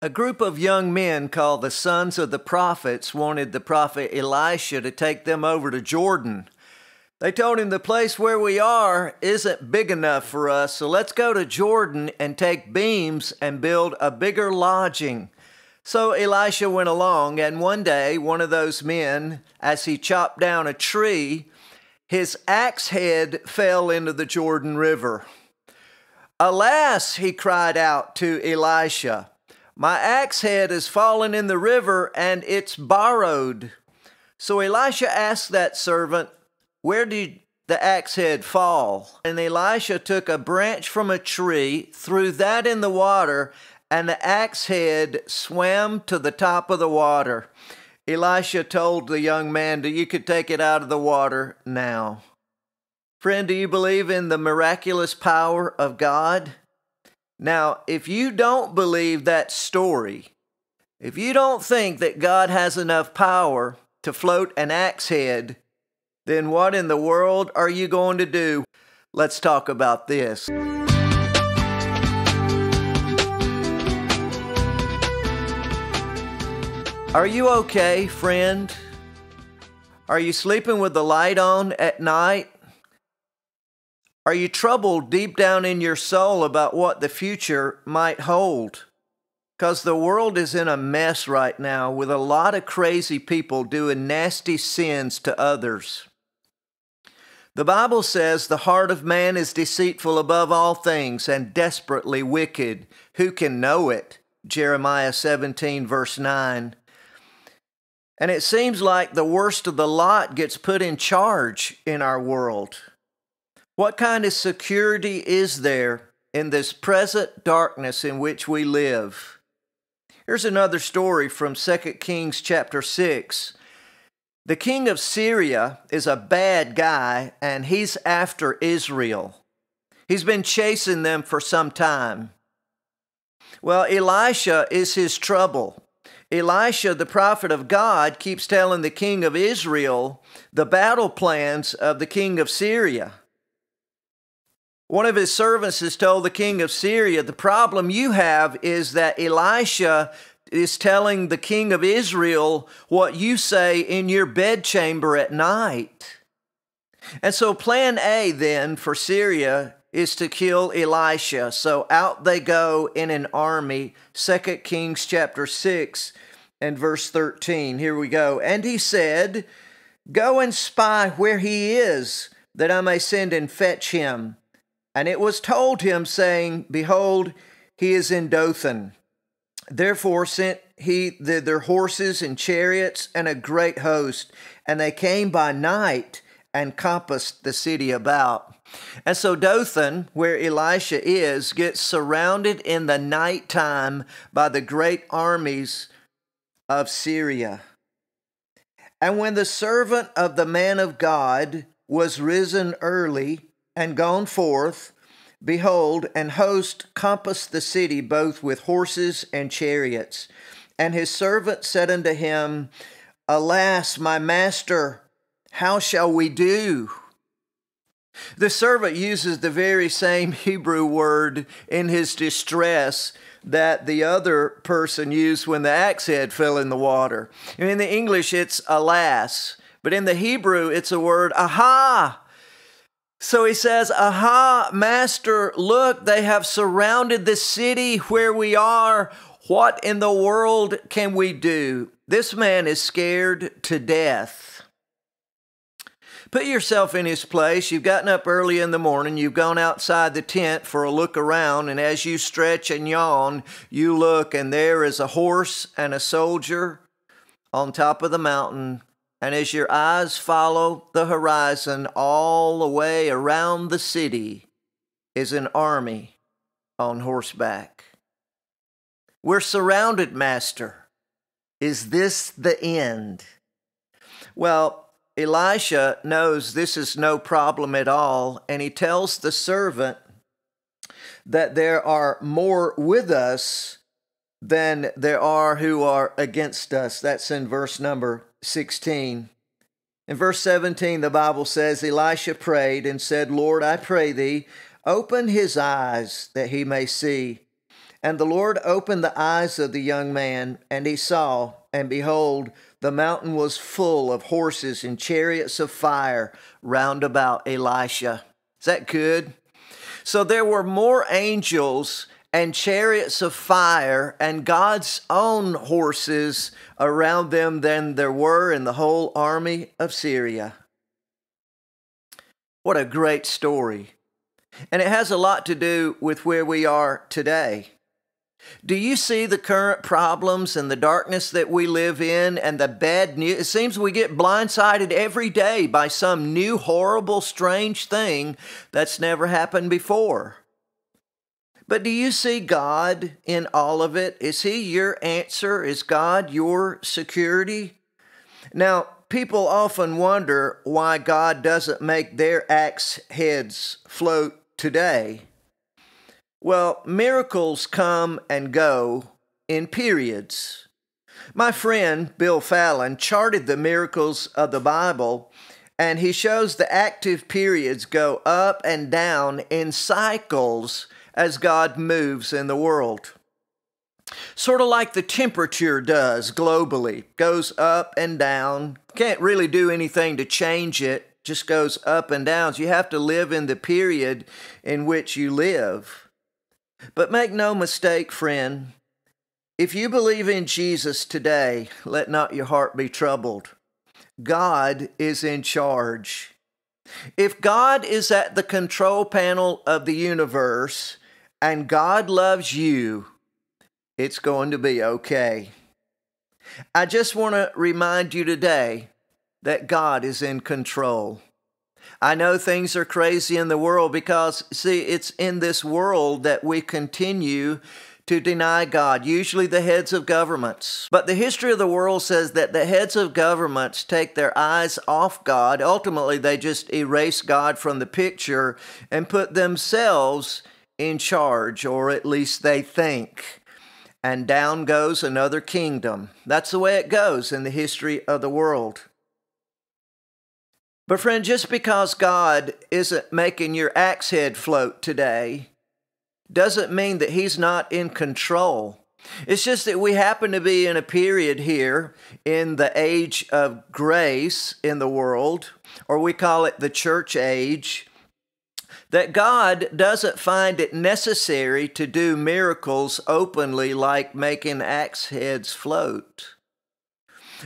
A group of young men called the Sons of the Prophets wanted the prophet Elisha to take them over to Jordan. They told him the place where we are isn't big enough for us, so let's go to Jordan and take beams and build a bigger lodging. So Elisha went along, and one day one of those men, as he chopped down a tree, his axe head fell into the Jordan River. Alas, he cried out to Elisha. My axe head has fallen in the river and it's borrowed. So Elisha asked that servant, Where did the axe head fall? And Elisha took a branch from a tree, threw that in the water, and the axe head swam to the top of the water. Elisha told the young man that you could take it out of the water now. Friend, do you believe in the miraculous power of God? Now, if you don't believe that story, if you don't think that God has enough power to float an axe head, then what in the world are you going to do? Let's talk about this. Are you okay, friend? Are you sleeping with the light on at night? Are you troubled deep down in your soul about what the future might hold? Because the world is in a mess right now with a lot of crazy people doing nasty sins to others. The Bible says the heart of man is deceitful above all things and desperately wicked. Who can know it? Jeremiah 17, verse 9. And it seems like the worst of the lot gets put in charge in our world. What kind of security is there in this present darkness in which we live? Here's another story from 2 Kings chapter 6. The king of Syria is a bad guy and he's after Israel. He's been chasing them for some time. Well, Elisha is his trouble. Elisha, the prophet of God, keeps telling the king of Israel the battle plans of the king of Syria. One of his servants has told the king of Syria, The problem you have is that Elisha is telling the king of Israel what you say in your bedchamber at night. And so, plan A then for Syria is to kill Elisha. So out they go in an army. 2 Kings chapter 6 and verse 13. Here we go. And he said, Go and spy where he is, that I may send and fetch him. And it was told him, saying, Behold, he is in Dothan. Therefore sent he their horses and chariots and a great host, and they came by night and compassed the city about. And so Dothan, where Elisha is, gets surrounded in the night time by the great armies of Syria. And when the servant of the man of God was risen early, and gone forth, behold, an host compassed the city both with horses and chariots. And his servant said unto him, Alas, my master, how shall we do? The servant uses the very same Hebrew word in his distress that the other person used when the axe head fell in the water. In the English, it's alas, but in the Hebrew, it's a word aha. So he says, Aha, Master, look, they have surrounded the city where we are. What in the world can we do? This man is scared to death. Put yourself in his place. You've gotten up early in the morning. You've gone outside the tent for a look around. And as you stretch and yawn, you look, and there is a horse and a soldier on top of the mountain and as your eyes follow the horizon all the way around the city, is an army on horseback. We're surrounded, Master. Is this the end? Well, Elisha knows this is no problem at all, and he tells the servant that there are more with us than there are who are against us. That's in verse number 16. In verse 17, the Bible says, Elisha prayed and said, Lord, I pray thee, open his eyes that he may see. And the Lord opened the eyes of the young man, and he saw, and behold, the mountain was full of horses and chariots of fire round about Elisha. Is that good? So there were more angels and chariots of fire and God's own horses around them than there were in the whole army of Syria. What a great story. And it has a lot to do with where we are today. Do you see the current problems and the darkness that we live in and the bad news? It seems we get blindsided every day by some new, horrible, strange thing that's never happened before. But do you see God in all of it? Is He your answer? Is God your security? Now, people often wonder why God doesn't make their axe heads float today. Well, miracles come and go in periods. My friend Bill Fallon charted the miracles of the Bible, and he shows the active periods go up and down in cycles as God moves in the world. Sort of like the temperature does globally, goes up and down. Can't really do anything to change it, just goes up and down. So you have to live in the period in which you live. But make no mistake, friend, if you believe in Jesus today, let not your heart be troubled. God is in charge. If God is at the control panel of the universe and God loves you, it's going to be okay. I just want to remind you today that God is in control. I know things are crazy in the world because, see, it's in this world that we continue to deny God, usually the heads of governments. But the history of the world says that the heads of governments take their eyes off God. Ultimately, they just erase God from the picture and put themselves in charge, or at least they think. And down goes another kingdom. That's the way it goes in the history of the world. But, friend, just because God isn't making your axe head float today doesn't mean that He's not in control. It's just that we happen to be in a period here in the age of grace in the world, or we call it the church age, that God doesn't find it necessary to do miracles openly like making axe heads float.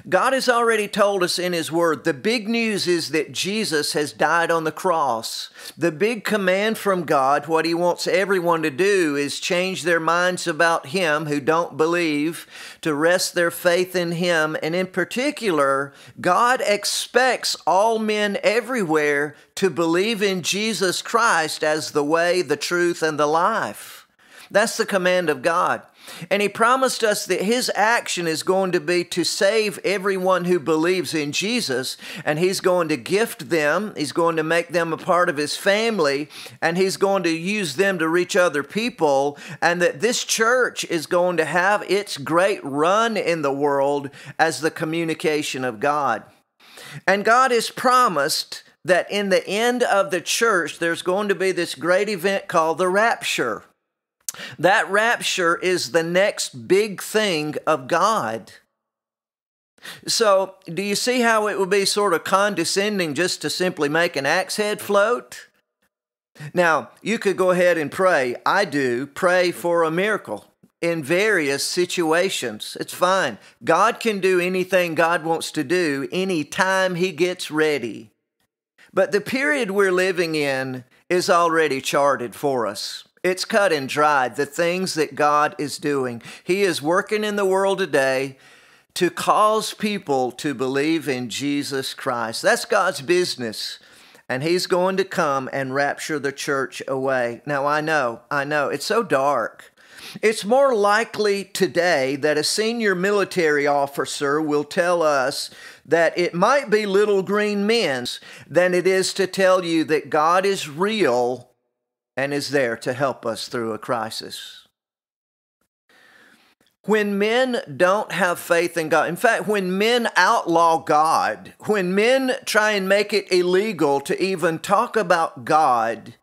God has already told us in His Word the big news is that Jesus has died on the cross. The big command from God, what He wants everyone to do, is change their minds about Him who don't believe, to rest their faith in Him. And in particular, God expects all men everywhere to believe in Jesus Christ as the way, the truth, and the life. That's the command of God. And he promised us that his action is going to be to save everyone who believes in Jesus. And he's going to gift them, he's going to make them a part of his family, and he's going to use them to reach other people. And that this church is going to have its great run in the world as the communication of God. And God has promised that in the end of the church, there's going to be this great event called the rapture. That rapture is the next big thing of God. So, do you see how it would be sort of condescending just to simply make an axe head float? Now, you could go ahead and pray. I do pray for a miracle in various situations. It's fine. God can do anything God wants to do anytime He gets ready. But the period we're living in is already charted for us. It's cut and dried, the things that God is doing. He is working in the world today to cause people to believe in Jesus Christ. That's God's business. And He's going to come and rapture the church away. Now, I know, I know, it's so dark. It's more likely today that a senior military officer will tell us that it might be little green men than it is to tell you that God is real and is there to help us through a crisis. When men don't have faith in God, in fact, when men outlaw God, when men try and make it illegal to even talk about God,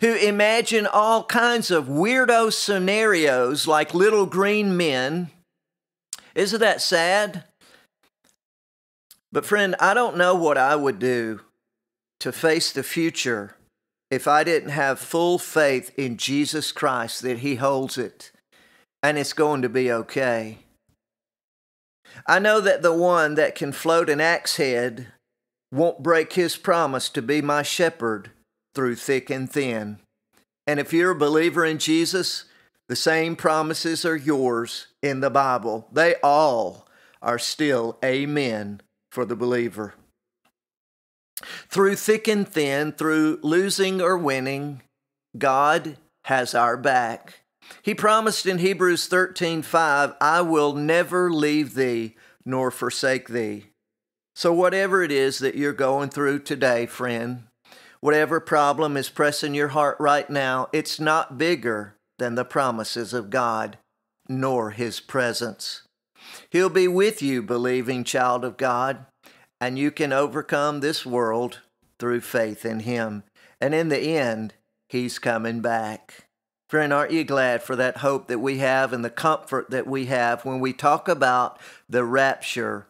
who imagine all kinds of weirdo scenarios like little green men. Isn't that sad? But, friend, I don't know what I would do to face the future if I didn't have full faith in Jesus Christ that He holds it and it's going to be okay. I know that the one that can float an axe head won't break his promise to be my shepherd through thick and thin. And if you're a believer in Jesus, the same promises are yours in the Bible. They all are still amen for the believer. Through thick and thin, through losing or winning, God has our back. He promised in Hebrews 13:5, "I will never leave thee nor forsake thee." So whatever it is that you're going through today, friend, whatever problem is pressing your heart right now, it's not bigger than the promises of God nor his presence. He'll be with you, believing child of God, and you can overcome this world through faith in him. And in the end, he's coming back. Friend, aren't you glad for that hope that we have and the comfort that we have when we talk about the rapture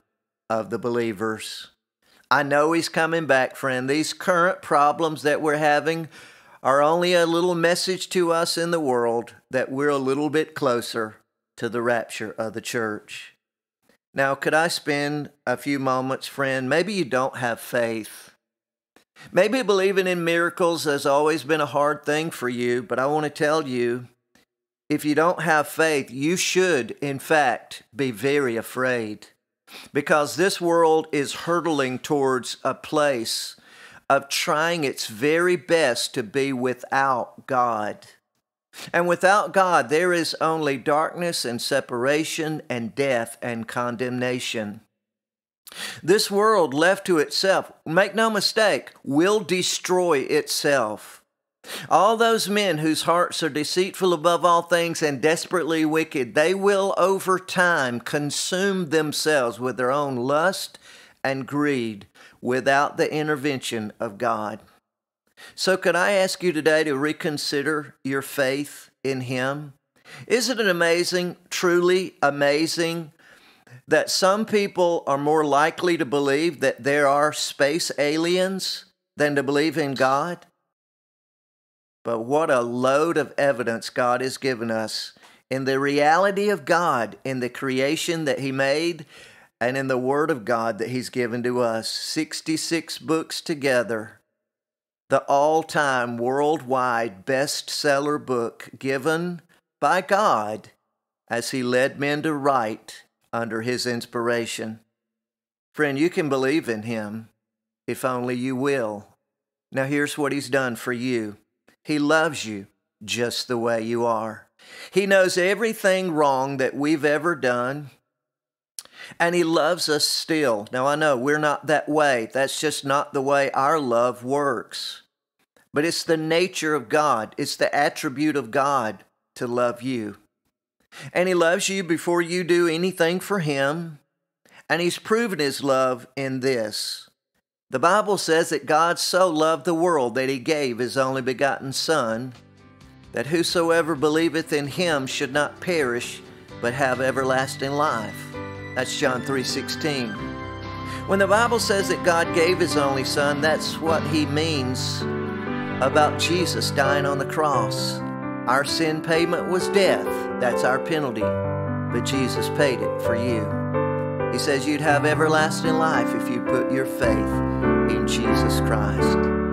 of the believers? I know He's coming back, friend. These current problems that we're having are only a little message to us in the world that we're a little bit closer to the rapture of the church. Now, could I spend a few moments, friend? Maybe you don't have faith. Maybe believing in miracles has always been a hard thing for you, but I want to tell you if you don't have faith, you should, in fact, be very afraid because this world is hurtling towards a place of trying its very best to be without God. And without God, there is only darkness and separation and death and condemnation. This world left to itself, make no mistake, will destroy itself. All those men whose hearts are deceitful above all things and desperately wicked, they will over time consume themselves with their own lust and greed without the intervention of God. So, can I ask you today to reconsider your faith in Him? Isn't it amazing, truly amazing, that some people are more likely to believe that there are space aliens than to believe in God? But what a load of evidence God has given us in the reality of God, in the creation that He made, and in the Word of God that He's given to us. 66 books together. The all time worldwide bestseller book given by God as He led men to write under his inspiration. Friend, you can believe in him if only you will. Now, here's what he's done for you He loves you just the way you are. He knows everything wrong that we've ever done, and He loves us still. Now, I know we're not that way. That's just not the way our love works. But it's the nature of God, it's the attribute of God to love you. And He loves you before you do anything for Him. And He's proven His love in this. The Bible says that God so loved the world that He gave His only begotten Son, that whosoever believeth in Him should not perish, but have everlasting life. That's John 3:16. When the Bible says that God gave his only son, that's what he means about Jesus dying on the cross. Our sin payment was death. That's our penalty. But Jesus paid it for you. He says you'd have everlasting life if you put your faith in Jesus Christ.